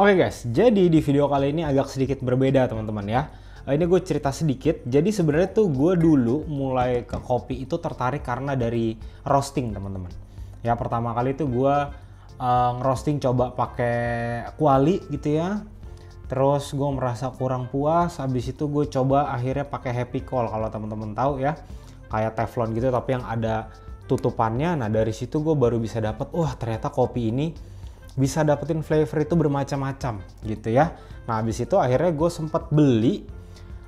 Oke guys, jadi di video kali ini agak sedikit berbeda teman-teman ya. Eh, Ini gue cerita sedikit. Jadi sebenarnya tuh gue dulu mulai ke kopi itu tertarik karena dari roasting teman-teman. Ya pertama kali tuh gue eh, ngerosting coba pakai kuali gitu ya. Terus gue merasa kurang puas. Habis itu gue coba akhirnya pakai happy call kalau teman-teman tahu ya. Kayak teflon gitu tapi yang ada tutupannya. Nah dari situ gue baru bisa dapet. Wah ternyata kopi ini bisa dapetin flavor itu bermacam-macam gitu ya. Nah habis itu akhirnya gue sempet beli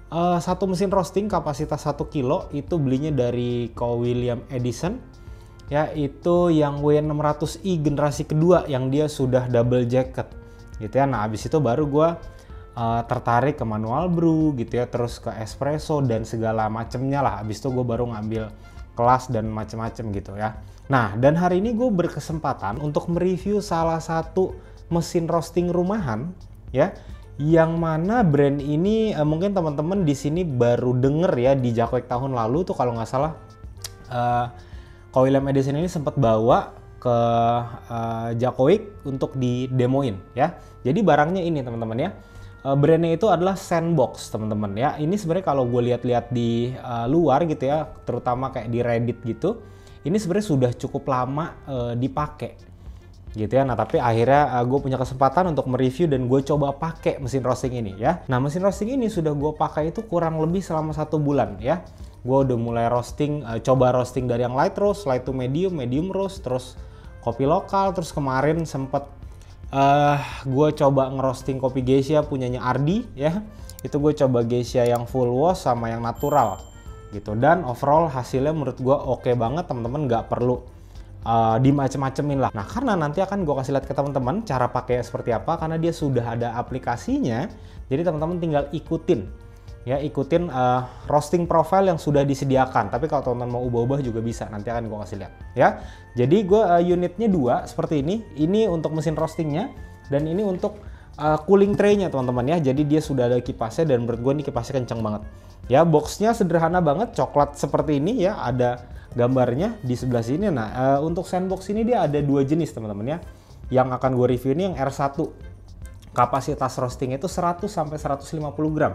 eh, satu mesin roasting kapasitas 1 kilo itu belinya dari Co William Edison ya itu yang W600i generasi kedua yang dia sudah double jacket gitu ya. Nah habis itu baru gue eh, tertarik ke manual brew gitu ya terus ke espresso dan segala macemnya lah. Habis itu gue baru ngambil kelas dan macem-macem gitu ya. Nah, dan hari ini gue berkesempatan untuk mereview salah satu mesin roasting rumahan ya yang mana brand ini eh, mungkin teman-teman di sini baru denger ya di Jakwek tahun lalu tuh kalau nggak salah eh William Edison ini sempat bawa ke eh, Jakoik untuk didemoin ya. Jadi barangnya ini teman-teman ya. Eh, brandnya itu adalah Sandbox teman-teman ya. Ini sebenarnya kalau gue lihat-lihat di eh, luar gitu ya, terutama kayak di Reddit gitu, ini sebenarnya sudah cukup lama eh, dipakai gitu ya. Nah tapi akhirnya gue punya kesempatan untuk mereview dan gue coba pakai mesin roasting ini ya. Nah mesin roasting ini sudah gue pakai itu kurang lebih selama satu bulan ya. Gue udah mulai roasting, eh, coba roasting dari yang light roast, light to medium, medium roast, terus kopi lokal, terus kemarin sempet eh gue coba ngerosting kopi geisha punyanya Ardi ya. Itu gue coba geisha yang full wash sama yang natural gitu. Dan overall hasilnya menurut gue oke banget teman-teman nggak perlu uh, dimacem-macemin lah. Nah karena nanti akan gue kasih lihat ke teman-teman cara pakai seperti apa karena dia sudah ada aplikasinya. Jadi teman-teman tinggal ikutin ya ikutin uh, roasting profile yang sudah disediakan. Tapi kalau teman-teman mau ubah-ubah juga bisa. Nanti akan gue kasih lihat ya. Jadi gue uh, unitnya dua seperti ini. Ini untuk mesin roastingnya dan ini untuk uh, cooling tray-nya teman-teman ya. Jadi dia sudah ada kipasnya dan menurut gue ini kipasnya kenceng banget. Ya boxnya sederhana banget, coklat seperti ini ya. Ada gambarnya di sebelah sini. Nah, eh, untuk sandbox ini dia ada dua jenis teman-teman ya. Yang akan gue review ini yang R1. Kapasitas roasting itu 100 sampai 150 gram.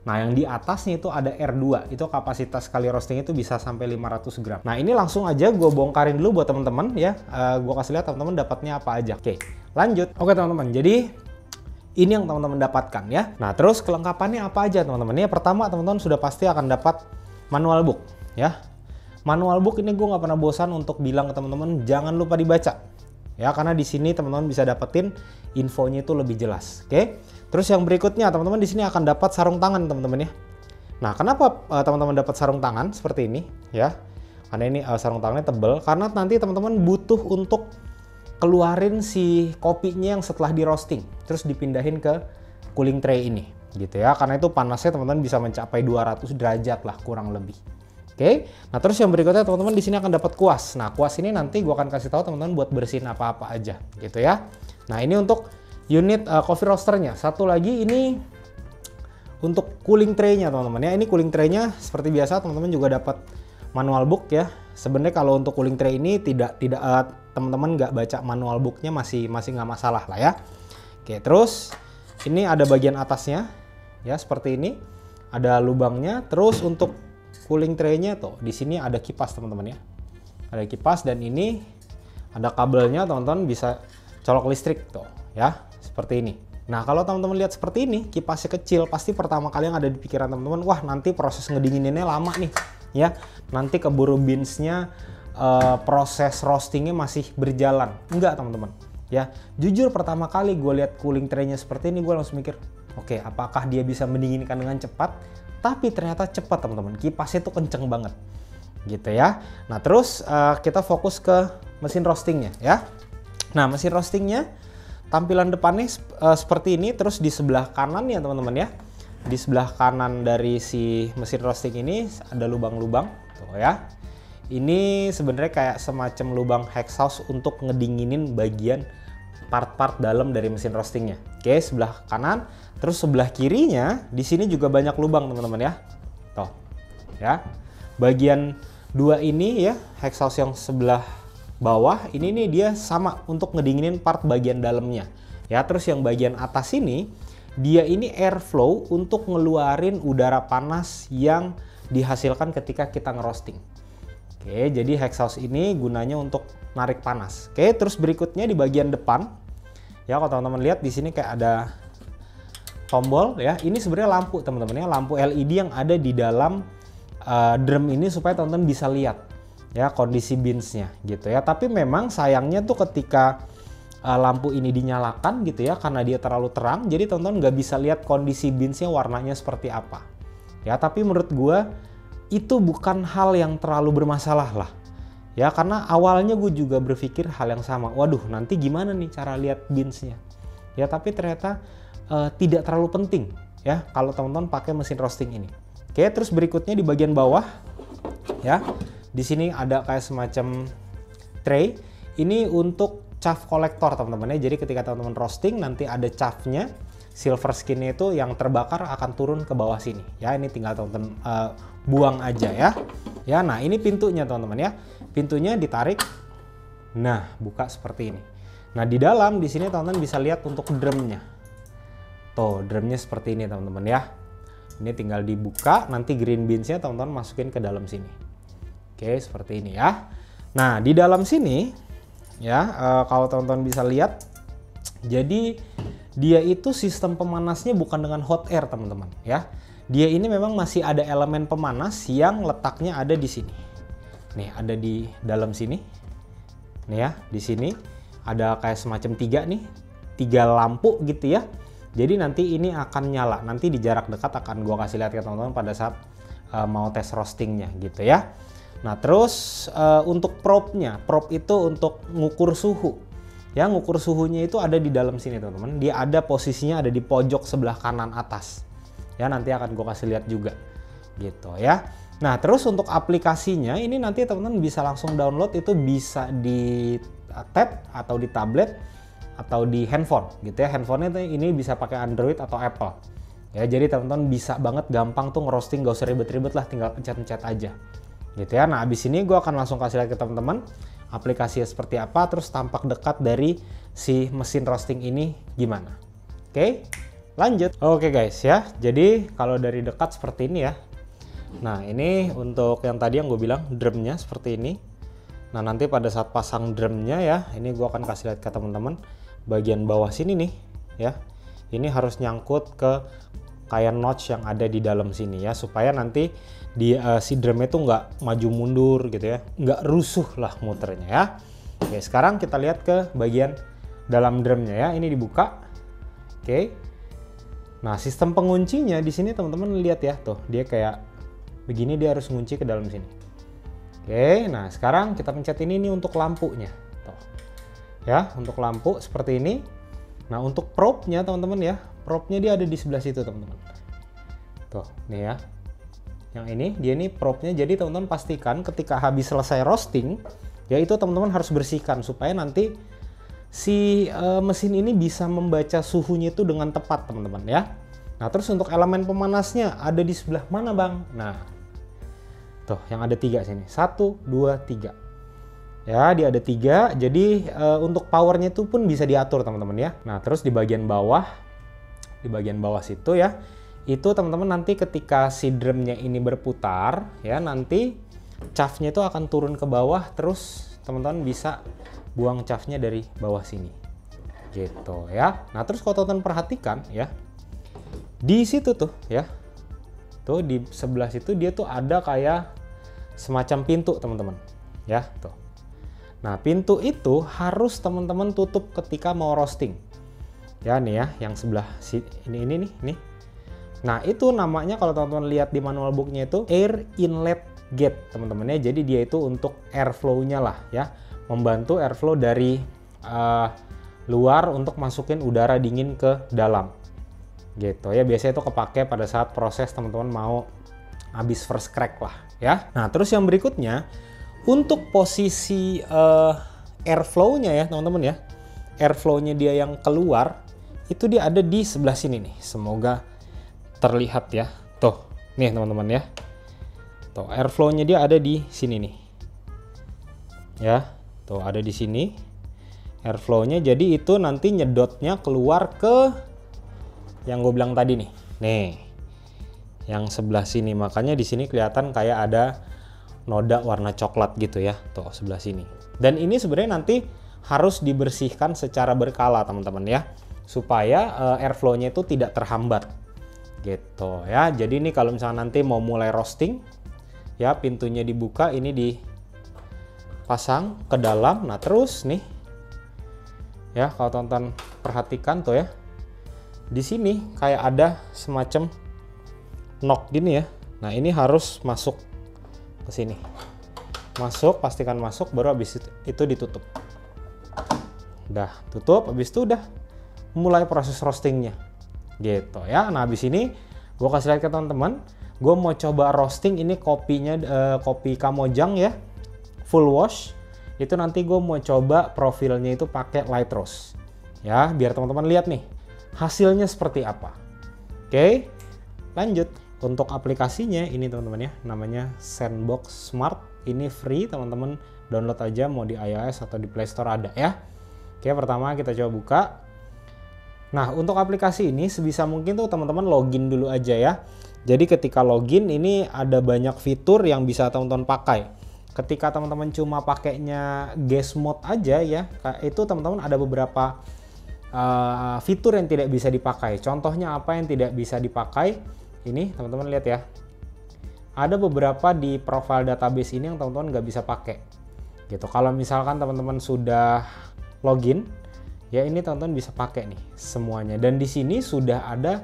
Nah, yang di atasnya itu ada R2. Itu kapasitas kali roasting itu bisa sampai 500 gram. Nah, ini langsung aja gue bongkarin dulu buat teman-teman ya. Eh, gue kasih lihat teman-teman dapatnya apa aja. Oke, lanjut. Oke, teman-teman. Jadi ini yang teman-teman dapatkan ya. Nah, terus kelengkapannya apa aja teman-teman? Ya, pertama teman-teman sudah pasti akan dapat manual book ya. Manual book ini gue nggak pernah bosan untuk bilang ke teman-teman jangan lupa dibaca ya karena di sini teman-teman bisa dapetin infonya itu lebih jelas. Oke. Terus yang berikutnya teman-teman di sini akan dapat sarung tangan teman-teman ya. Nah, kenapa uh, teman-teman dapat sarung tangan seperti ini ya? Karena ini uh, sarung tangannya tebel karena nanti teman-teman butuh untuk keluarin si kopinya yang setelah di roasting terus dipindahin ke cooling tray ini gitu ya. Karena itu panasnya teman-teman bisa mencapai 200 derajat lah kurang lebih. Oke? Nah terus yang berikutnya teman-teman di sini akan dapat kuas. Nah kuas ini nanti gua akan kasih tahu teman-teman buat bersihin apa-apa aja gitu ya. Nah ini untuk unit uh, coffee roasternya. Satu lagi ini untuk cooling tray-nya teman-teman ya. Ini cooling tray-nya seperti biasa teman-teman juga dapat manual book ya. Sebenarnya kalau untuk cooling tray ini tidak tidak uh, teman-teman nggak baca manual booknya masih masih nggak masalah lah ya. Oke terus ini ada bagian atasnya ya seperti ini. Ada lubangnya. Terus untuk cooling tray-nya tuh di sini ada kipas teman-teman ya. Ada kipas dan ini ada kabelnya teman-teman bisa colok listrik tuh ya seperti ini. Nah, kalau teman-teman lihat seperti ini, kipasnya kecil, pasti pertama kali yang ada di pikiran teman-teman, wah nanti proses ngedingininnya lama nih, ya. Nanti keburu beansnya uh, proses roastingnya masih berjalan. Enggak, teman-teman. Ya, jujur pertama kali gue lihat cooling tray-nya seperti ini, gue langsung mikir, oke, okay, apakah dia bisa mendinginkan dengan cepat? Tapi ternyata cepat, teman-teman. Kipasnya tuh kenceng banget, gitu ya. Nah, terus uh, kita fokus ke mesin roastingnya, ya. Nah, mesin roastingnya tampilan depannya uh, seperti ini terus di sebelah kanan ya teman-teman ya di sebelah kanan dari si mesin roasting ini ada lubang-lubang tuh ya ini sebenarnya kayak semacam lubang exhaust untuk ngedinginin bagian part-part dalam dari mesin roastingnya. Oke sebelah kanan terus sebelah kirinya di sini juga banyak lubang teman-teman ya. Tuh ya. Bagian dua ini ya exhaust yang sebelah bawah ini nih dia sama untuk ngedinginin part bagian dalamnya. Ya, terus yang bagian atas ini dia ini airflow untuk ngeluarin udara panas yang dihasilkan ketika kita ngerosting. Oke, jadi exhaust ini gunanya untuk narik panas. Oke, terus berikutnya di bagian depan ya kalau teman-teman lihat di sini kayak ada tombol ya. Ini sebenarnya lampu teman-teman ya, lampu LED yang ada di dalam uh, drum ini supaya teman-teman bisa lihat ya kondisi binsnya gitu ya. Tapi memang sayangnya tuh ketika uh, lampu ini dinyalakan gitu ya karena dia terlalu terang jadi teman-teman nggak bisa lihat kondisi binsnya warnanya seperti apa ya tapi menurut gue itu bukan hal yang terlalu bermasalah lah. Ya karena awalnya gue juga berpikir hal yang sama. Waduh nanti gimana nih cara lihat binsnya ya tapi ternyata uh, tidak terlalu penting ya kalau teman-teman pakai mesin roasting ini. Oke terus berikutnya di bagian bawah ya di sini ada kayak semacam tray. Ini untuk chaff kolektor teman-teman ya. Jadi ketika teman-teman roasting nanti ada chaffnya, silver skinnya itu yang terbakar akan turun ke bawah sini. Ya ini tinggal teman-teman uh, buang aja ya. Ya nah ini pintunya teman-teman ya. Pintunya ditarik. Nah buka seperti ini. Nah di dalam di sini teman-teman bisa lihat untuk drumnya. Tuh drumnya seperti ini teman-teman ya. Ini tinggal dibuka, nanti green beansnya teman-teman masukin ke dalam sini. Oke, seperti ini ya. Nah, di dalam sini ya uh, kalau teman-teman bisa lihat jadi dia itu sistem pemanasnya bukan dengan hot air teman-teman ya dia ini memang masih ada elemen pemanas yang letaknya ada di sini nih ada di dalam sini nih ya di sini ada kayak semacam tiga nih tiga lampu gitu ya jadi nanti ini akan nyala nanti di jarak dekat akan gua kasih lihat ke teman-teman pada saat uh, mau tes roastingnya gitu ya Nah, terus uh, untuk probe-nya, probe itu untuk ngukur suhu. Ya, ngukur suhunya itu ada di dalam sini, teman-teman. Dia ada posisinya ada di pojok sebelah kanan atas. Ya, nanti akan gue kasih lihat juga. Gitu ya. Nah, terus untuk aplikasinya ini nanti teman-teman bisa langsung download itu bisa di tab atau di tablet atau di handphone gitu ya. Handphonenya ini bisa pakai Android atau Apple. Ya, jadi teman-teman bisa banget gampang tuh ngerosting gak usah ribet-ribet lah tinggal pencet-pencet aja gitu ya. Nah, abis ini gue akan langsung kasih lihat ke teman-teman aplikasinya seperti apa, terus tampak dekat dari si mesin roasting ini gimana. Oke, lanjut. Oke guys ya, jadi kalau dari dekat seperti ini ya. Nah, ini untuk yang tadi yang gue bilang drumnya seperti ini. Nah, nanti pada saat pasang drumnya ya, ini gue akan kasih lihat ke teman-teman bagian bawah sini nih ya. Ini harus nyangkut ke kayak notch yang ada di dalam sini ya supaya nanti di uh, si drumnya itu nggak maju mundur gitu ya nggak rusuh lah muternya ya oke sekarang kita lihat ke bagian dalam drumnya ya ini dibuka oke nah sistem penguncinya di sini teman-teman lihat ya. Tuh dia kayak begini dia harus ngunci ke dalam sini. Oke nah sekarang kita pencet ini nih untuk lampunya. Tuh ya untuk lampu seperti ini. Nah untuk probe-nya teman-teman ya probe-nya dia ada di sebelah situ teman-teman. Tuh nih ya. Yang ini dia ini probe-nya. Jadi teman-teman pastikan ketika habis selesai roasting ya itu teman-teman harus bersihkan supaya nanti si uh, mesin ini bisa membaca suhunya itu dengan tepat teman-teman ya. Nah terus untuk elemen pemanasnya ada di sebelah mana bang? Nah tuh yang ada tiga sini. Satu dua tiga. Ya dia ada tiga jadi uh, untuk powernya itu pun bisa diatur teman-teman ya. Nah terus di bagian bawah di bagian bawah situ ya itu teman-teman nanti ketika si drumnya ini berputar ya nanti chaffnya itu akan turun ke bawah terus teman-teman bisa buang chaffnya dari bawah sini. Gitu ya. Nah terus kalau teman-teman perhatikan ya. Di situ tuh ya. Tuh di sebelah situ dia tuh ada kayak semacam pintu teman-teman. Ya tuh. Nah pintu itu harus teman-teman tutup ketika mau roasting. Ya nih ya yang sebelah si ini ini nih nih. Nah itu namanya kalau teman-teman lihat di manual booknya itu air inlet gate teman-teman ya. Jadi dia itu untuk airflow-nya lah ya membantu airflow dari uh, luar untuk masukin udara dingin ke dalam gitu ya biasanya itu kepake pada saat proses teman-teman mau habis first crack lah ya nah terus yang berikutnya untuk posisi uh, airflow-nya ya teman-teman ya airflow-nya dia yang keluar itu dia ada di sebelah sini nih. Semoga terlihat ya. Tuh, nih teman-teman ya. Tuh, airflow-nya dia ada di sini nih. Ya, tuh ada di sini. airflow-nya jadi itu nanti nyedotnya keluar ke yang gue bilang tadi nih. Nih yang sebelah sini. Makanya di sini kelihatan kayak ada noda warna coklat gitu ya. Tuh sebelah sini. Dan ini sebenarnya nanti harus dibersihkan secara berkala teman-teman ya. Supaya uh, airflow-nya itu tidak terhambat. Gitu ya. Jadi ini kalau misalnya nanti mau mulai roasting ya pintunya dibuka ini dipasang ke dalam. Nah terus nih ya kalau tonton perhatikan tuh ya. Di sini kayak ada semacam knock gini ya. Nah ini harus masuk ke sini. Masuk pastikan masuk baru habis itu, itu ditutup. Udah tutup habis itu udah mulai proses roastingnya. Gitu ya. Nah habis ini gue kasih lihat ke teman-teman. Gue mau coba roasting ini kopinya uh, kopi kamojang ya full wash itu nanti gue mau coba profilnya itu pakai light roast ya biar teman-teman lihat nih hasilnya seperti apa. Oke lanjut. Untuk aplikasinya ini teman-teman ya namanya Sandbox Smart. Ini free teman-teman. Download aja mau di iOS atau di Play Store ada ya. Oke pertama kita coba buka. Nah untuk aplikasi ini sebisa mungkin tuh teman-teman login dulu aja ya. Jadi ketika login ini ada banyak fitur yang bisa teman-teman pakai ketika teman-teman cuma pakainya guest mode aja ya itu teman-teman ada beberapa uh, fitur yang tidak bisa dipakai. Contohnya apa yang tidak bisa dipakai? Ini teman-teman lihat ya. Ada beberapa di profile database ini yang teman-teman nggak bisa pakai. Gitu. Kalau misalkan teman-teman sudah login ya ini teman-teman bisa pakai nih semuanya. Dan di sini sudah ada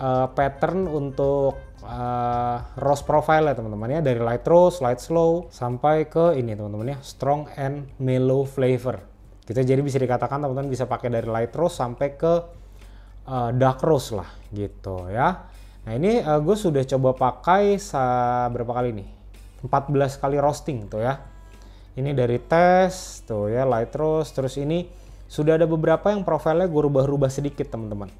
uh, pattern untuk uh, rose profile ya teman-teman ya dari light rose, light slow sampai ke ini teman-teman ya strong and mellow flavor. Kita jadi bisa dikatakan teman-teman bisa pakai dari light rose sampai ke uh, dark rose lah gitu ya. Nah ini uh, gue sudah coba pakai berapa kali nih? 14 kali roasting tuh ya. Ini dari tes tuh ya light rose terus ini sudah ada beberapa yang profilnya gue rubah-rubah sedikit teman-teman.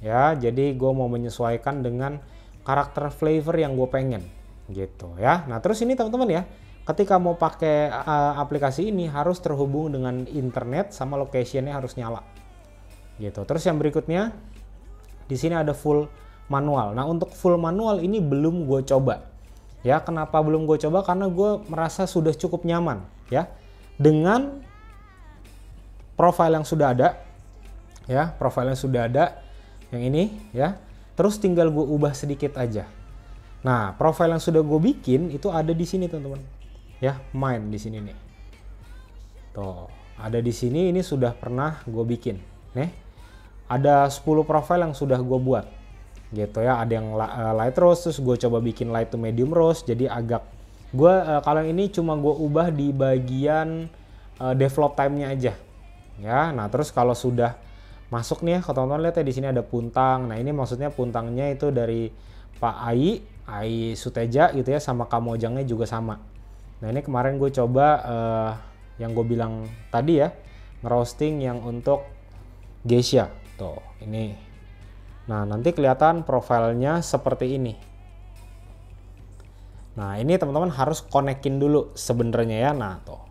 Ya jadi gue mau menyesuaikan dengan karakter flavor yang gue pengen gitu ya. Nah terus ini teman-teman ya, ketika mau pakai uh, aplikasi ini harus terhubung dengan internet sama locationnya harus nyala gitu. Terus yang berikutnya di sini ada full manual. Nah untuk full manual ini belum gue coba ya. Kenapa belum gue coba? Karena gue merasa sudah cukup nyaman ya dengan profile yang sudah ada ya profile yang sudah ada yang ini ya terus tinggal gue ubah sedikit aja. Nah, profile yang sudah gue bikin itu ada di sini teman-teman. Ya, main di sini nih. Tuh, ada di sini ini sudah pernah gue bikin. Nih, ada 10 profile yang sudah gue buat. Gitu ya, ada yang eh, light rose, terus gue coba bikin light to medium rose, jadi agak gue uh, kalau ini cuma gue ubah di bagian uh, develop time-nya aja. Ya, nah terus kalau sudah masuk nih ya kalau teman-teman lihat ya di sini ada puntang. Nah ini maksudnya puntangnya itu dari Pak Ai Ai Suteja gitu ya sama Kamojangnya juga sama. Nah ini kemarin gue coba uh, yang gue bilang tadi ya ngerosting yang untuk geisha. Tuh ini. Nah nanti kelihatan profilnya seperti ini. Nah ini teman-teman harus konekin dulu sebenarnya ya. Nah tuh.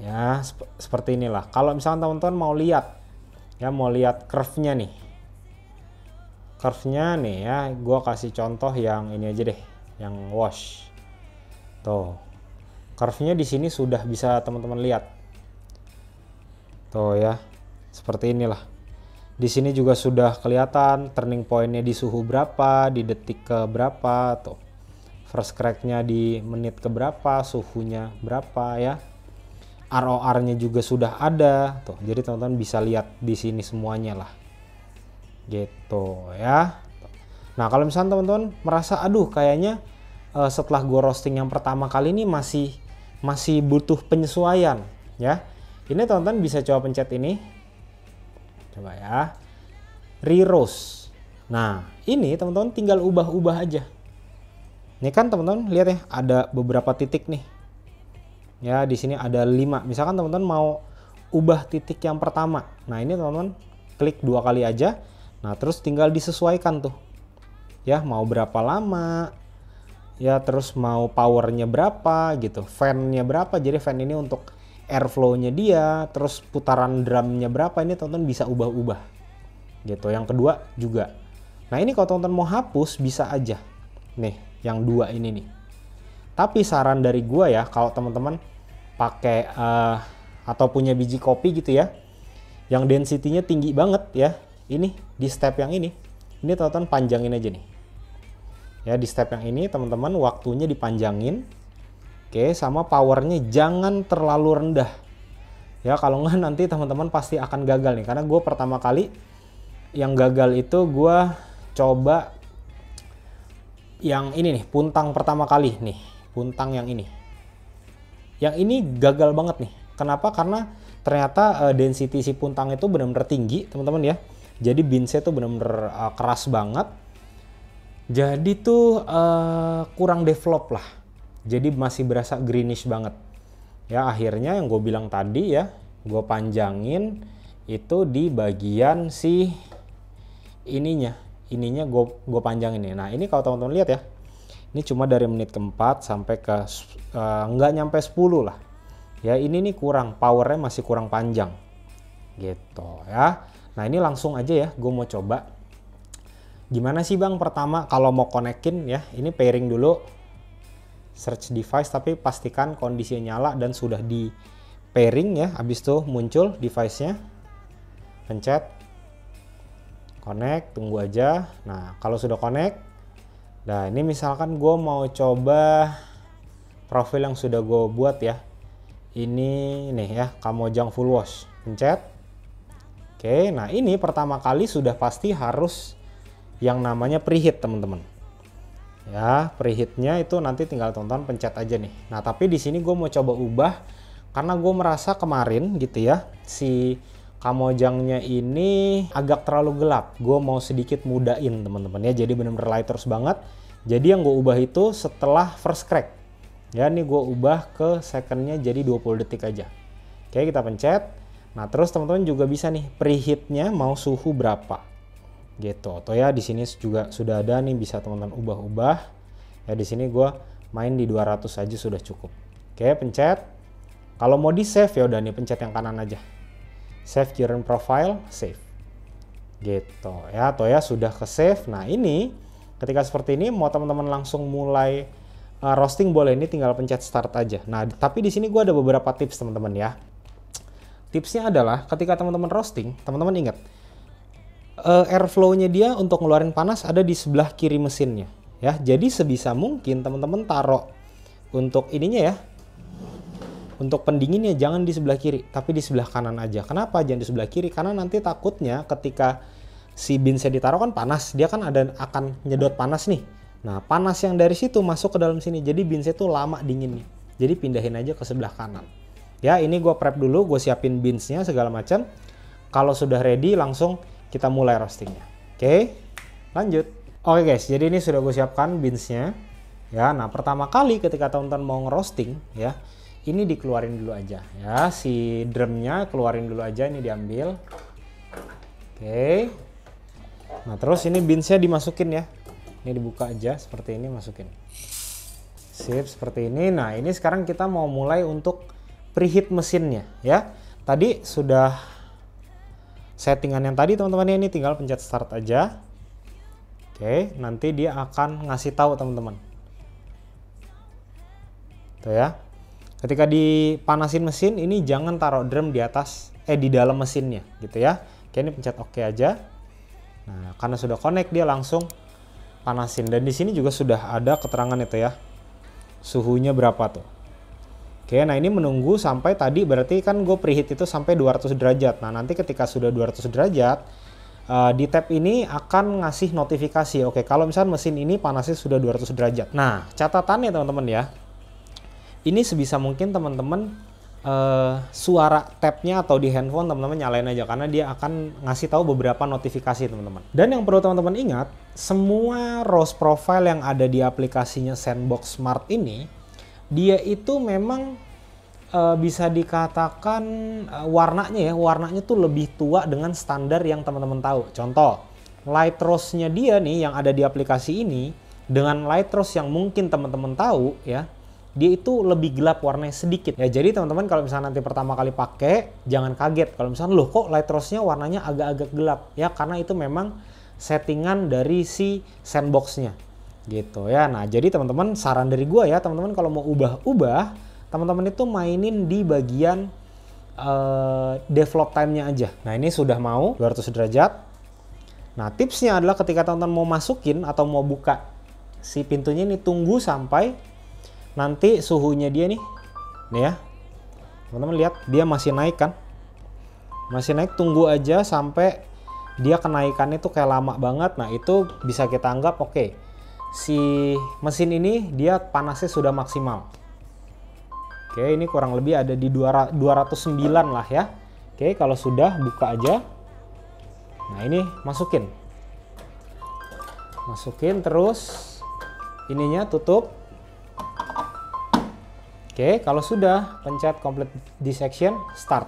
Ya sep seperti inilah. Kalau misalnya teman-teman mau lihat ya mau lihat curve-nya nih. Curve-nya nih ya gue kasih contoh yang ini aja deh yang wash. Tuh curve-nya di sini sudah bisa teman-teman lihat. Tuh ya seperti inilah. Di sini juga sudah kelihatan turning point-nya di suhu berapa di detik ke berapa tuh. First crack-nya di menit ke berapa suhunya berapa ya ROR-nya juga sudah ada. Tuh jadi teman-teman bisa lihat di sini semuanya lah. Gitu ya. Nah kalau misalnya teman-teman merasa aduh kayaknya uh, setelah gue roasting yang pertama kali ini masih masih butuh penyesuaian ya. Ini teman-teman bisa coba pencet ini. Coba ya. Re-roast. Nah ini teman-teman tinggal ubah-ubah aja. Ini kan teman-teman lihat ya ada beberapa titik nih ya di sini ada 5 misalkan teman-teman mau ubah titik yang pertama nah ini teman-teman klik dua kali aja nah terus tinggal disesuaikan tuh ya mau berapa lama ya terus mau powernya berapa gitu fannya berapa jadi fan ini untuk airflow-nya dia, terus putaran drumnya berapa ini teman-teman bisa ubah-ubah. Gitu. Yang kedua juga. Nah ini kalau teman-teman mau hapus bisa aja. Nih, yang dua ini nih. Tapi saran dari gua ya, kalau teman-teman pakai uh, atau punya biji kopi gitu ya, yang density-nya tinggi banget ya, ini di step yang ini, ini teman-teman panjangin aja nih. Ya di step yang ini teman-teman waktunya dipanjangin, Oke, sama powernya jangan terlalu rendah. Ya, kalau nggak nanti teman-teman pasti akan gagal nih. Karena gue pertama kali yang gagal itu gue coba yang ini nih, puntang pertama kali nih. Puntang yang ini. Yang ini gagal banget nih. Kenapa? Karena ternyata uh, density si puntang itu benar-benar tinggi, teman-teman ya. Jadi binsnya tuh benar-benar uh, keras banget. Jadi tuh uh, kurang develop lah jadi masih berasa greenish banget ya akhirnya yang gue bilang tadi ya gue panjangin itu di bagian si ininya ininya gue gue panjangin nih nah ini kalau teman-teman lihat ya ini cuma dari menit keempat sampai ke uh, nggak nyampe 10 lah. Ya ini nih kurang powernya masih kurang panjang. Gitu ya. Nah ini langsung aja ya gue mau coba. Gimana sih bang pertama kalau mau konekin ya ini pairing dulu. Search device tapi pastikan kondisinya nyala dan sudah di pairing ya. Habis itu muncul device-nya. Pencet. Connect tunggu aja. Nah kalau sudah connect nah ini misalkan gue mau coba profil yang sudah gue buat ya. Ini nih ya Kamojang full wash. Pencet. Oke nah ini pertama kali sudah pasti harus yang namanya preheat teman-teman. Ya preheatnya itu nanti tinggal tonton pencet aja nih. Nah tapi di sini gue mau coba ubah karena gue merasa kemarin gitu ya si kamojangnya ini agak terlalu gelap. Gue mau sedikit mudain teman-teman ya. Jadi benar-benar lighters banget. Jadi yang gue ubah itu setelah first crack. Ya ini gue ubah ke secondnya jadi 20 detik aja. Oke kita pencet. Nah terus teman-teman juga bisa nih preheatnya mau suhu berapa? Gitu. Atau ya di sini juga sudah ada nih bisa teman-teman ubah-ubah. Ya di sini gue main di 200 saja sudah cukup. Oke pencet. Kalau mau di save ya udah nih pencet yang kanan aja save current profile save. Gitu. Ya atau ya sudah ke save. Nah ini ketika seperti ini mau teman-teman langsung mulai uh, roasting boleh. Ini tinggal pencet start aja. Nah tapi di sini gue ada beberapa tips teman-teman ya. Tipsnya adalah ketika teman-teman roasting teman-teman ingat uh, airflow-nya dia untuk ngeluarin panas ada di sebelah kiri mesinnya ya. Jadi sebisa mungkin teman-teman taruh untuk ininya ya. Untuk pendinginnya jangan di sebelah kiri, tapi di sebelah kanan aja. Kenapa jangan di sebelah kiri? Karena nanti takutnya ketika si binsnya ditaruh kan panas, dia kan ada akan nyedot panas nih. Nah, panas yang dari situ masuk ke dalam sini. Jadi binsnya tuh lama dinginnya. Jadi pindahin aja ke sebelah kanan. Ya, ini gue prep dulu, gue siapin binsnya segala macam. Kalau sudah ready langsung kita mulai roastingnya. Oke, lanjut. Oke guys, jadi ini sudah gue siapkan beansnya. Ya, nah pertama kali ketika teman-teman mau ngerosting, ya, ini dikeluarin dulu aja. Ya, si drumnya keluarin dulu aja, ini diambil. Oke. Nah terus ini beansnya dimasukin ya. Ini dibuka aja seperti ini, masukin. Sip, seperti ini. Nah ini sekarang kita mau mulai untuk preheat mesinnya ya. Tadi sudah settingan yang tadi teman-teman ini tinggal pencet start aja oke nanti dia akan ngasih tahu teman-teman tuh ya ketika dipanasin mesin ini jangan taruh drum di atas eh di dalam mesinnya gitu ya oke ini pencet oke aja nah karena sudah connect dia langsung panasin dan di sini juga sudah ada keterangan itu ya suhunya berapa tuh Oke, nah ini menunggu sampai tadi berarti kan gue preheat itu sampai 200 derajat. Nah nanti ketika sudah 200 derajat, uh, di tab ini akan ngasih notifikasi. Oke, kalau misalnya mesin ini panasnya sudah 200 derajat. Nah, catatannya teman-teman ya, ini sebisa mungkin teman-teman uh, suara tabnya atau di handphone teman-teman nyalain aja karena dia akan ngasih tahu beberapa notifikasi teman-teman. Dan yang perlu teman-teman ingat, semua ROS profile yang ada di aplikasinya Sandbox Smart ini dia itu memang uh, bisa dikatakan uh, warnanya ya warnanya tuh lebih tua dengan standar yang teman-teman tahu contoh light rose-nya dia nih yang ada di aplikasi ini dengan light rose yang mungkin teman-teman tahu ya dia itu lebih gelap warnanya sedikit. Ya jadi teman-teman kalau misalnya nanti pertama kali pakai jangan kaget kalau misalnya loh kok light rose-nya warnanya agak-agak gelap ya karena itu memang settingan dari si sandbox-nya gitu ya. Nah, jadi teman-teman saran dari gua ya, teman-teman kalau mau ubah-ubah, teman-teman itu mainin di bagian uh, develop time-nya aja. Nah, ini sudah mau 200 derajat. Nah, tipsnya adalah ketika teman-teman mau masukin atau mau buka si pintunya ini tunggu sampai nanti suhunya dia nih nih ya. Teman-teman lihat dia masih naik kan? Masih naik tunggu aja sampai dia kenaikannya tuh kayak lama banget. Nah itu bisa kita anggap oke okay, si mesin ini dia panasnya sudah maksimal. Oke ini kurang lebih ada di 209 lah ya. Oke kalau sudah buka aja. Nah ini masukin. Masukin terus. Ininya tutup Oke, kalau sudah pencet complete dissection, start.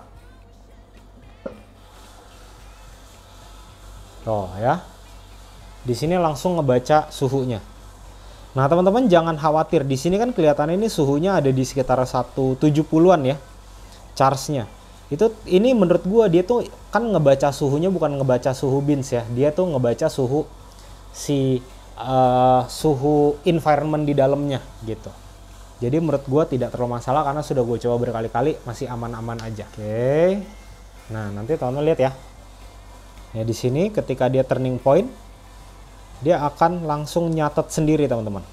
Tuh ya. Di sini langsung ngebaca suhunya. Nah, teman-teman jangan khawatir. Di sini kan kelihatan ini suhunya ada di sekitar 170-an ya. Charge-nya. Itu ini menurut gua dia tuh kan ngebaca suhunya bukan ngebaca suhu bins ya. Dia tuh ngebaca suhu si uh, suhu environment di dalamnya gitu. Jadi menurut gue tidak terlalu masalah karena sudah gue coba berkali-kali masih aman-aman aja. Oke. Nah nanti teman-teman lihat ya. Ya di sini ketika dia turning point, dia akan langsung nyatet sendiri teman-teman.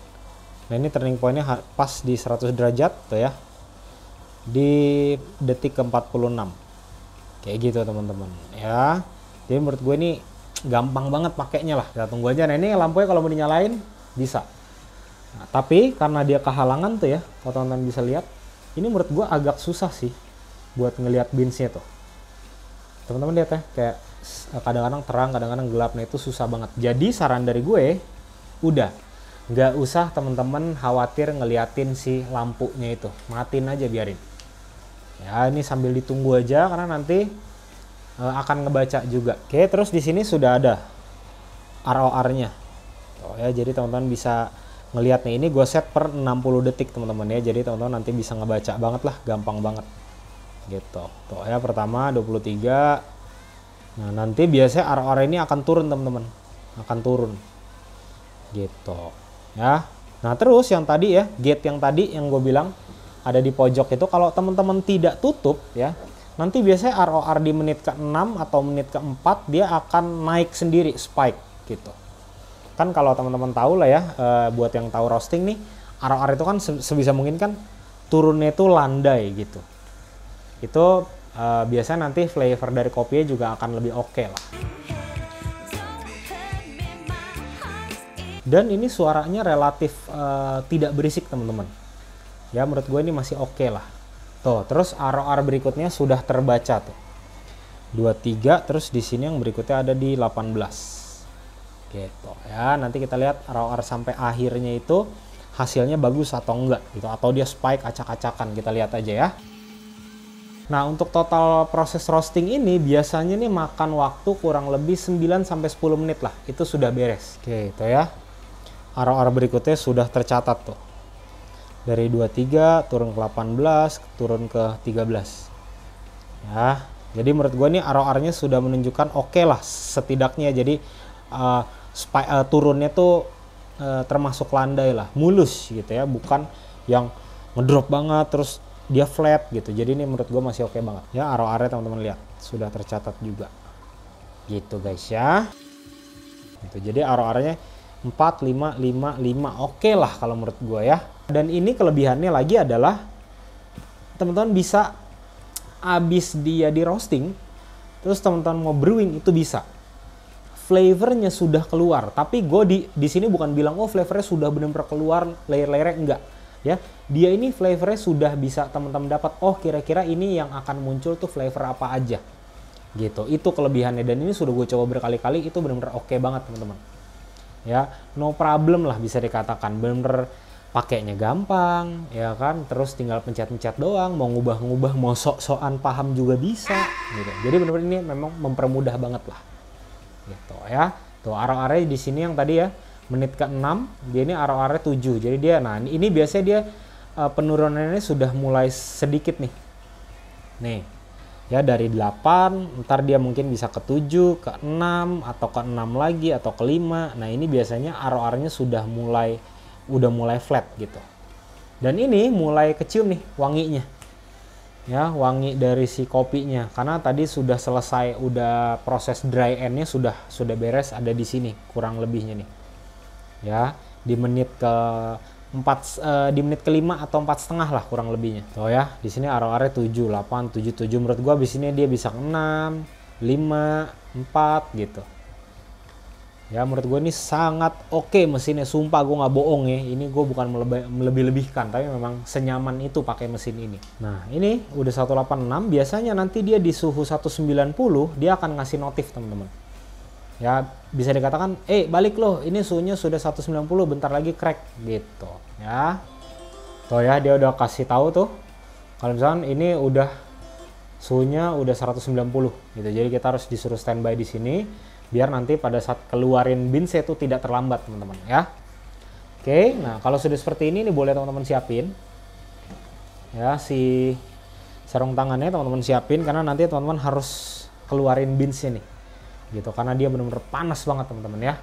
Nah ini turning pointnya pas di 100 derajat tuh ya. Di detik ke 46. Kayak gitu teman-teman ya. Jadi menurut gue ini gampang banget pakainya lah. Kita tunggu aja. Nah ini lampunya kalau mau dinyalain bisa Nah, tapi karena dia kehalangan tuh ya, kalau teman-teman bisa lihat, ini menurut gue agak susah sih buat ngelihat binsnya tuh. Teman-teman lihat ya, kayak kadang-kadang terang, kadang-kadang gelap, nah itu susah banget. Jadi saran dari gue, udah nggak usah teman-teman khawatir ngeliatin si lampunya itu, matiin aja biarin. Ya ini sambil ditunggu aja karena nanti uh, akan ngebaca juga. Oke, terus di sini sudah ada ROR-nya. Oh ya, jadi teman-teman bisa ngelihat nih ini gue set per 60 detik teman-teman ya. Jadi teman-teman nanti bisa ngebaca banget lah gampang banget. Gitu. Tuh ya pertama 23 nah nanti biasanya ROR ini akan turun teman-teman. Akan turun. Gitu ya. Nah terus yang tadi ya gate yang tadi yang gue bilang ada di pojok itu kalau teman-teman tidak tutup ya nanti biasanya ROR di menit ke-6 atau menit ke-4 dia akan naik sendiri spike gitu kan kalau teman-teman tahu lah ya uh, buat yang tahu roasting nih ROR itu kan sebisa mungkin kan turunnya itu landai gitu. Itu uh, biasanya nanti flavor dari kopinya juga akan lebih oke okay lah. Dan ini suaranya relatif uh, tidak berisik teman-teman. Ya menurut gue ini masih oke okay lah. Tuh terus ROR berikutnya sudah terbaca tuh. 23 terus di sini yang berikutnya ada di 18 gitu. Ya nanti kita lihat ROR sampai akhirnya itu hasilnya bagus atau enggak gitu. Atau dia spike acak-acakan kita lihat aja ya. Nah untuk total proses roasting ini biasanya nih makan waktu kurang lebih 9 sampai 10 menit lah. Itu sudah beres. Oke itu ya. ROR berikutnya sudah tercatat tuh. Dari 23 turun ke 18 turun ke 13 ya jadi menurut gue nih ROR nya sudah menunjukkan oke okay lah setidaknya. Jadi uh, uh, turunnya tuh uh, termasuk landai lah, mulus gitu ya, bukan yang ngedrop banget terus dia flat gitu. Jadi ini menurut gue masih oke okay banget. Ya aro-aro teman-teman lihat sudah tercatat juga. Gitu guys ya. Gitu. Jadi aro-aronya 4 5 5 5 oke okay lah kalau menurut gue ya. Dan ini kelebihannya lagi adalah teman-teman bisa abis dia di roasting terus teman-teman mau brewing itu bisa flavornya sudah keluar. Tapi gue di di sini bukan bilang oh flavornya sudah benar-benar keluar layer-layernya. Enggak. Ya dia ini flavornya sudah bisa teman-teman dapat. Oh kira-kira ini yang akan muncul tuh flavor apa aja? Gitu. Itu kelebihannya. Dan ini sudah gue coba berkali-kali itu benar-benar oke okay banget teman-teman. Ya no problem lah bisa dikatakan. Benar-benar pakainya gampang ya kan? Terus tinggal pencet-pencet doang mau ngubah-ngubah mau sok-sokan paham juga bisa gitu. Jadi benar-benar ini memang mempermudah banget lah gitu ya tuh arah-arah di sini yang tadi ya menit ke 6 dia ini arah-arah 7 jadi dia nah ini biasanya dia uh, penurunannya sudah mulai sedikit nih. Nih, ya dari 8, ntar dia mungkin bisa ke 7, ke 6, atau ke 6 lagi, atau ke 5. Nah ini biasanya ROR-nya sudah mulai, udah mulai flat gitu. Dan ini mulai kecium nih wanginya. Ya, wangi dari si kopinya. Karena tadi sudah selesai, udah proses dry end-nya sudah sudah beres ada di sini kurang lebihnya nih. Ya, di menit ke 4 uh, di menit kelima atau empat setengah lah kurang lebihnya. Tuh ya, di sini ROR 7, 8, 7, 7 menurut gua di sini dia bisa 6, 5, 4 gitu ya menurut gue ini sangat oke okay mesinnya. Sumpah gue nggak bohong ya. Ini gue bukan melebih-lebihkan tapi memang senyaman itu pakai mesin ini. Nah ini udah 186 biasanya nanti dia di suhu 190 dia akan ngasih notif teman-teman. Ya bisa dikatakan eh balik loh ini suhunya sudah 190 bentar lagi crack gitu ya. Tuh ya dia udah kasih tahu tuh kalau misalkan ini udah suhunya udah 190 gitu. Jadi kita harus disuruh standby di sini biar nanti pada saat keluarin binse itu tidak terlambat teman-teman ya. Oke nah kalau sudah seperti ini ini boleh teman-teman siapin. Ya si sarung tangannya teman-teman siapin karena nanti teman-teman harus keluarin bins nih gitu. Karena dia benar-benar panas banget teman-teman ya.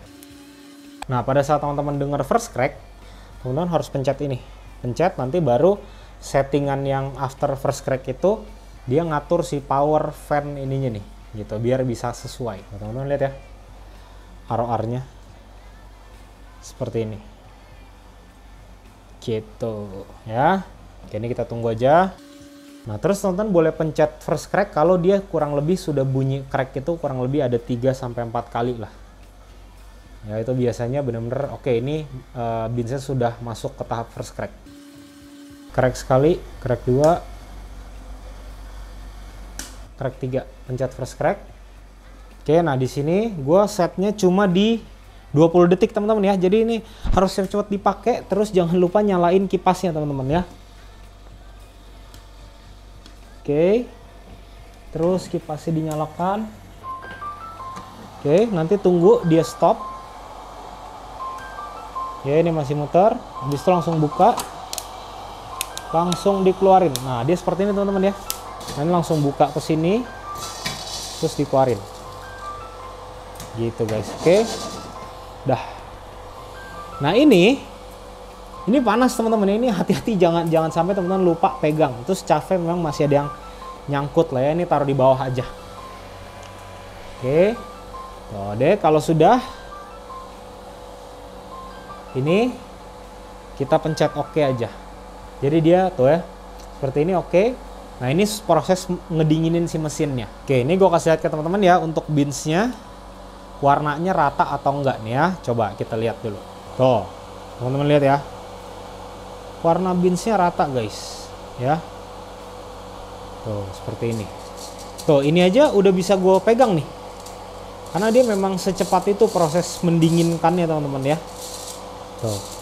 Nah pada saat teman-teman dengar first crack teman-teman harus pencet ini. Pencet nanti baru settingan yang after first crack itu dia ngatur si power fan ininya nih gitu biar bisa sesuai. Teman-teman lihat ya ROR-nya seperti ini. Gitu ya. Oke ini kita tunggu aja. Nah terus teman-teman boleh pencet first crack kalau dia kurang lebih sudah bunyi crack itu kurang lebih ada 3 sampai 4 kali lah. Ya itu biasanya benar-benar oke ini uh, binsnya sudah masuk ke tahap first crack. Crack sekali crack dua crack 3 pencet first crack. Oke nah di sini gue setnya cuma di 20 detik teman-teman ya. Jadi ini harus cepat dipakai terus jangan lupa nyalain kipasnya teman-teman ya. Oke terus kipasnya dinyalakan. Oke nanti tunggu dia stop. Ya ini masih muter. Habis itu langsung buka. Langsung dikeluarin. Nah dia seperti ini teman-teman ya nanti langsung buka ke sini terus dikeluarin. Gitu guys. Oke. Dah. Nah ini ini panas teman-teman. Ini hati-hati jangan jangan sampai teman-teman lupa pegang. Terus cafe memang masih ada yang nyangkut lah ya. Ini taruh di bawah aja. Oke. Tuh deh. Kalau sudah ini kita pencet oke OK aja. Jadi dia tuh ya seperti ini oke. OK. Nah ini proses ngedinginin si mesinnya. Oke ini gue kasih lihat ke teman-teman ya untuk binsnya warnanya rata atau enggak nih ya. Coba kita lihat dulu. Tuh teman-teman lihat ya. Warna binsnya rata guys ya. Tuh seperti ini. Tuh ini aja udah bisa gue pegang nih. Karena dia memang secepat itu proses mendinginkannya teman-teman ya. Tuh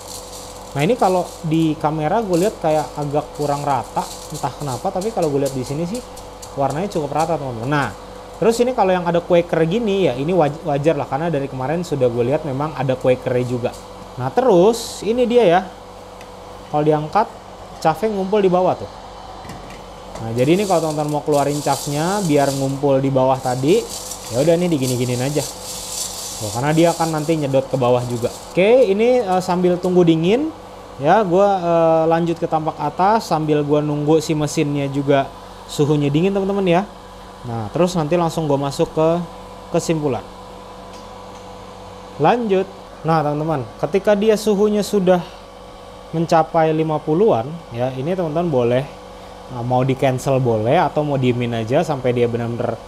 Nah ini kalau di kamera gue lihat kayak agak kurang rata, entah kenapa. Tapi kalau gue lihat di sini sih warnanya cukup rata teman-teman. Nah terus ini kalau yang ada quaker gini ya ini wajar lah karena dari kemarin sudah gue lihat memang ada quaker juga. Nah terus ini dia ya, kalau diangkat cafnya ngumpul di bawah tuh. Nah jadi ini kalau teman-teman mau keluarin cafnya biar ngumpul di bawah tadi, ya udah nih digini-giniin aja. Karena dia akan nanti nyedot ke bawah juga. Oke, ini uh, sambil tunggu dingin, ya gue uh, lanjut ke tampak atas sambil gue nunggu si mesinnya juga suhunya dingin teman-teman ya. Nah terus nanti langsung gue masuk ke kesimpulan. Lanjut. Nah teman-teman ketika dia suhunya sudah mencapai 50-an ya ini teman-teman boleh nah, mau di cancel boleh atau mau diemin aja sampai dia benar-benar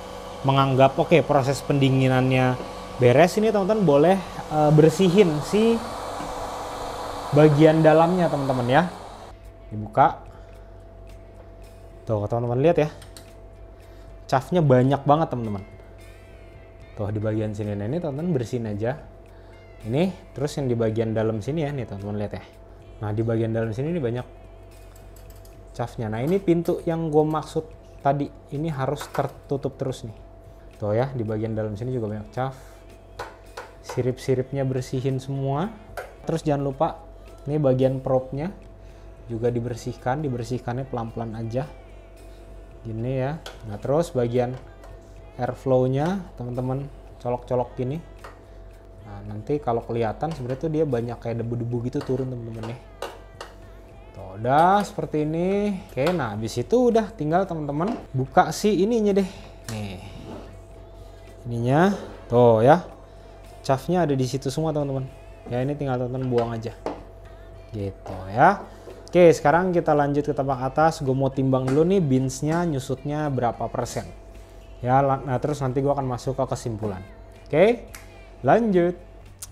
menganggap oke okay, proses pendinginannya beres ini teman-teman boleh uh, bersihin si bagian dalamnya teman-teman ya. Dibuka. Tuh teman-teman lihat ya. Cafnya banyak banget teman-teman. Tuh di bagian sini. Nah ini teman-teman bersihin aja. Ini terus yang di bagian dalam sini ya. Nih teman-teman lihat ya. Nah di bagian dalam sini ini banyak cafnya. Nah ini pintu yang gue maksud tadi ini harus tertutup terus nih. Tuh ya di bagian dalam sini juga banyak caf. Sirip-siripnya bersihin semua. Terus jangan lupa ini bagian propnya juga dibersihkan dibersihkannya pelan-pelan aja. Gini ya. Nah terus bagian airflow nya teman-teman colok-colok gini. Nah nanti kalau kelihatan sebenarnya tuh dia banyak kayak debu-debu gitu turun teman-teman ya tuh udah seperti ini. Oke nah habis itu udah tinggal teman-teman buka si ininya deh. Nih. Ininya. Tuh ya. Cafnya ada di situ semua teman-teman. Ya ini tinggal teman-teman buang aja gitu ya Oke, sekarang kita lanjut ke tempat atas. Gue mau timbang dulu nih beansnya nyusutnya berapa persen. Ya, nah terus nanti gue akan masuk ke kesimpulan. Oke, lanjut.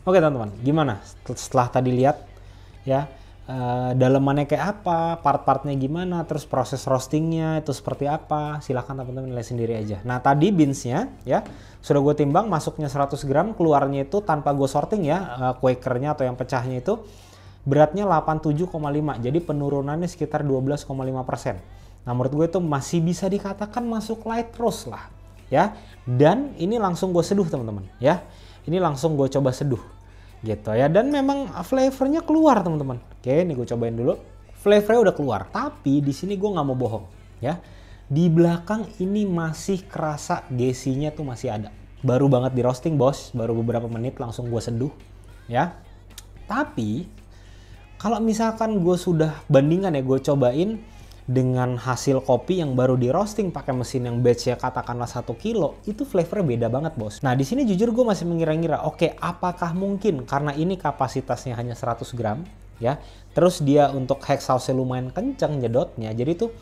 Oke teman-teman, gimana setelah tadi lihat ya uh, dalemannya kayak apa, part-partnya gimana, terus proses roastingnya itu seperti apa? Silahkan teman-teman nilai sendiri aja. Nah tadi beansnya ya sudah gue timbang masuknya 100 gram, keluarnya itu tanpa gue sorting ya, uh, quakernya atau yang pecahnya itu beratnya 87,5 jadi penurunannya sekitar 12,5 persen. Nah menurut gue itu masih bisa dikatakan masuk light roast lah ya. Dan ini langsung gue seduh teman-teman ya. Ini langsung gue coba seduh gitu ya. Dan memang flavornya keluar teman-teman. Oke ini gue cobain dulu. Flavornya udah keluar tapi di sini gue nggak mau bohong ya. Di belakang ini masih kerasa gesinya tuh masih ada. Baru banget di roasting bos. Baru beberapa menit langsung gue seduh ya. Tapi kalau misalkan gue sudah bandingkan ya gue cobain dengan hasil kopi yang baru di roasting pakai mesin yang batch ya katakanlah satu kilo itu flavornya beda banget bos. Nah di sini jujur gue masih mengira-ngira oke okay, apakah mungkin? Karena ini kapasitasnya hanya 100 gram ya. Terus dia untuk hexhausnya lumayan kenceng nyedotnya jadi tuh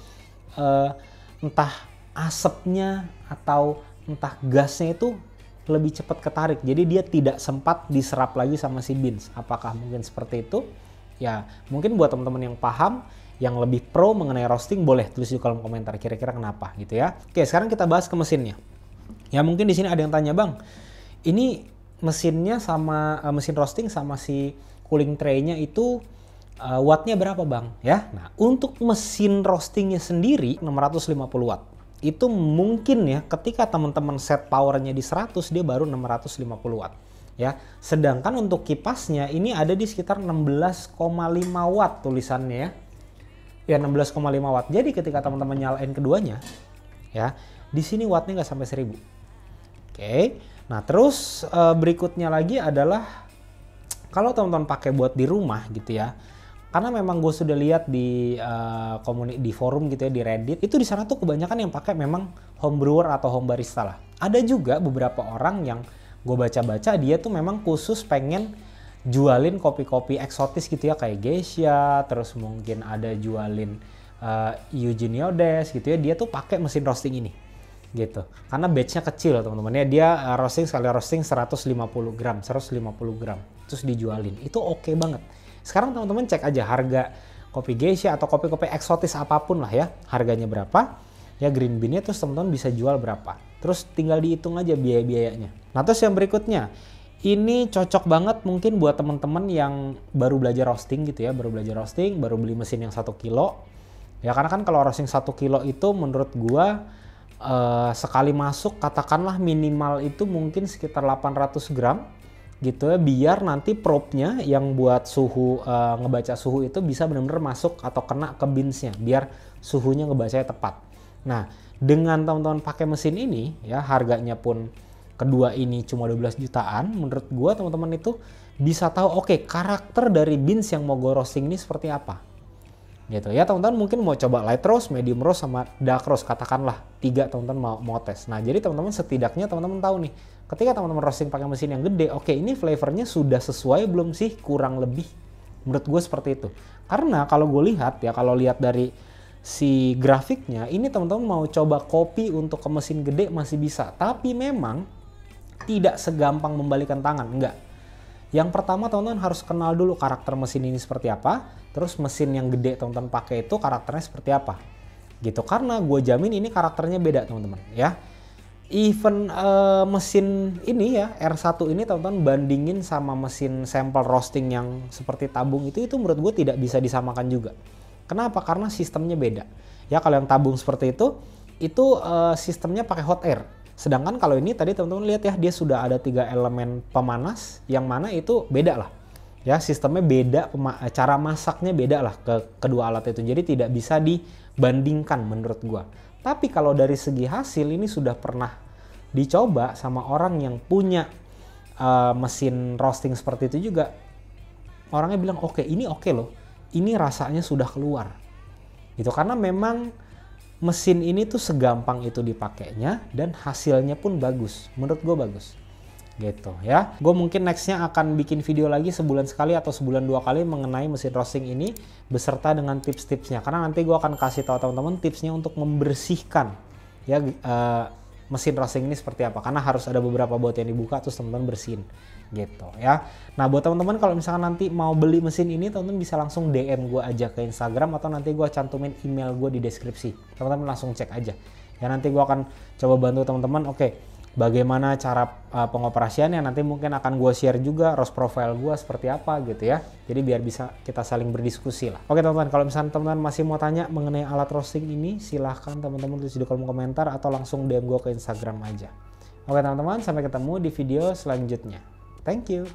uh, entah asapnya atau entah gasnya itu lebih cepat ketarik. Jadi dia tidak sempat diserap lagi sama si beans. Apakah mungkin seperti itu ya mungkin buat teman-teman yang paham yang lebih pro mengenai roasting boleh tulis di kolom komentar kira-kira kenapa gitu ya. Oke, sekarang kita bahas ke mesinnya. Ya mungkin di sini ada yang tanya, "Bang, ini mesinnya sama uh, mesin roasting sama si cooling tray-nya itu uh, wattnya berapa, Bang?" Ya. Nah, untuk mesin roastingnya sendiri 650 watt. Itu mungkin ya ketika teman-teman set powernya di 100 dia baru 650 watt ya. Sedangkan untuk kipasnya ini ada di sekitar 16,5 watt tulisannya ya. Ya 16,5 watt. Jadi ketika teman-teman nyalain keduanya ya, di sini wattnya nggak sampai 1000. Oke. Nah, terus e, berikutnya lagi adalah kalau teman-teman pakai buat di rumah gitu ya. Karena memang gue sudah lihat di uh, di forum gitu ya di Reddit itu di sana tuh kebanyakan yang pakai memang home brewer atau home barista lah. Ada juga beberapa orang yang gue baca-baca dia tuh memang khusus pengen jualin kopi-kopi eksotis gitu ya kayak Geisha terus mungkin ada jualin uh, Eugeniodes gitu ya dia tuh pakai mesin roasting ini gitu. Karena batchnya kecil teman-teman. Ya dia uh, roasting sekali roasting 150 gram 150 gram terus dijualin. Itu oke okay banget. Sekarang teman-teman cek aja harga kopi Geisha atau kopi-kopi eksotis apa pun lah ya harganya berapa. Ya green beannya terus teman-teman bisa jual berapa terus tinggal dihitung aja biaya-biayanya. Nah terus yang berikutnya, ini cocok banget mungkin buat teman-teman yang baru belajar roasting gitu ya, baru belajar roasting, baru beli mesin yang satu kilo. Ya karena kan kalau roasting satu kilo itu menurut gua uh, sekali masuk katakanlah minimal itu mungkin sekitar 800 gram gitu ya. Biar nanti probe-nya yang buat suhu uh, ngebaca suhu itu bisa benar-benar masuk atau kena ke binsnya biar suhunya ngebacanya tepat. Nah, dengan teman-teman pakai mesin ini ya harganya pun kedua ini cuma 12 jutaan, menurut gue teman-teman itu bisa tahu oke okay, karakter dari beans yang mau gue roasting ini seperti apa. Gitu ya teman-teman mungkin mau coba light roast, medium roast sama dark roast katakanlah tiga teman-teman mau mau tes. Nah jadi teman-teman setidaknya teman-teman tahu nih ketika teman-teman roasting pakai mesin yang gede, oke okay, ini flavornya sudah sesuai belum sih kurang lebih menurut gue seperti itu. Karena kalau gue lihat ya kalau lihat dari si grafiknya ini teman-teman mau coba kopi untuk ke mesin gede masih bisa tapi memang tidak segampang membalikan tangan, enggak. Yang pertama teman-teman harus kenal dulu karakter mesin ini seperti apa, terus mesin yang gede teman-teman pakai itu karakternya seperti apa. Gitu, karena gue jamin ini karakternya beda teman-teman ya. Even uh, mesin ini ya R1 ini teman-teman bandingin sama mesin sampel roasting yang seperti tabung itu itu menurut gue tidak bisa disamakan juga. Kenapa? Karena sistemnya beda. Ya kalau yang tabung seperti itu itu uh, sistemnya pakai hot air Sedangkan kalau ini tadi teman-teman lihat ya dia sudah ada tiga elemen pemanas yang mana itu beda lah. ya sistemnya beda cara masaknya beda lah ke kedua alat itu jadi tidak bisa dibandingkan menurut gua tapi kalau dari segi hasil ini sudah pernah dicoba sama orang yang punya uh, mesin roasting seperti itu juga orangnya bilang oke okay, ini oke okay loh ini rasanya sudah keluar. Itu karena memang mesin ini tuh segampang itu dipakainya dan hasilnya pun bagus. Menurut gue bagus. Gitu ya. Gue mungkin nextnya akan bikin video lagi sebulan sekali atau sebulan dua kali mengenai mesin roasting ini beserta dengan tips-tipsnya. Karena nanti gue akan kasih tahu teman-teman tipsnya untuk membersihkan ya uh, mesin roasting ini seperti apa. Karena harus ada beberapa bot yang dibuka terus teman-teman bersihin gitu ya. Nah buat teman-teman kalau misalkan nanti mau beli mesin ini teman-teman bisa langsung DM gue aja ke Instagram atau nanti gue cantumin email gue di deskripsi. Teman-teman langsung cek aja. Ya nanti gue akan coba bantu teman-teman. Oke bagaimana cara uh, pengoperasiannya? Nanti mungkin akan gue share juga ROS profile gue seperti apa gitu ya. Jadi biar bisa kita saling berdiskusi lah. Oke teman-teman kalau misalnya teman-teman masih mau tanya mengenai alat roasting ini silahkan teman-teman tulis di kolom komentar atau langsung DM gue ke Instagram aja. Oke teman-teman sampai ketemu di video selanjutnya thank you